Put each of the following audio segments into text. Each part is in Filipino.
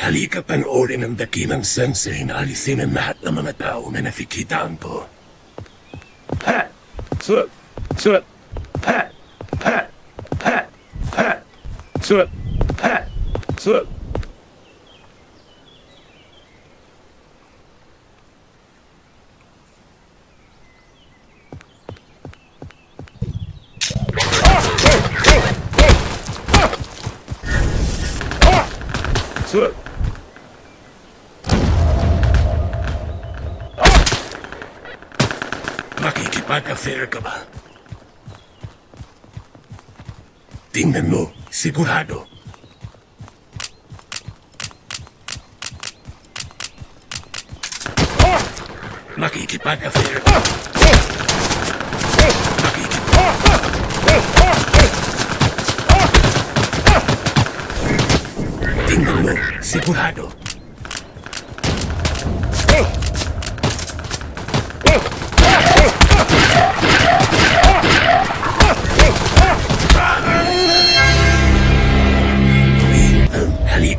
Halika panoorin ang dakilang sensei na alisin ang lahat ng mga tao na nakikitaan ko. Ha! Sup! Sup! Ha! Ha! Ha! Ha! Sup! Ha! Pak ik je pak cerca. Dímelo, segurado. Maki, que paga cerca. Lucky que paga. Segurado.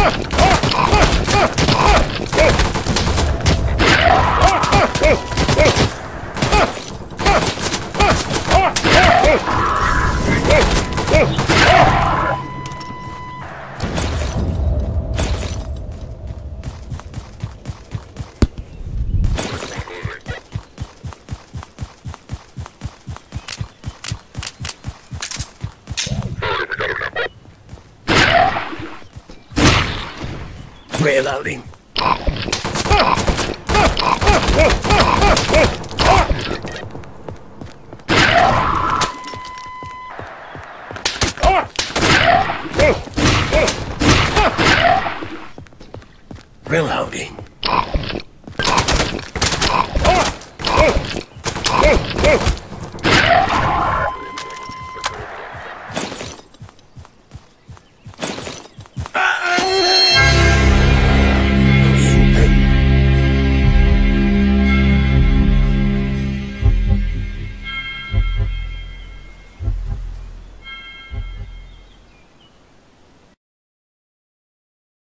Oh! Cuela Link. Oh!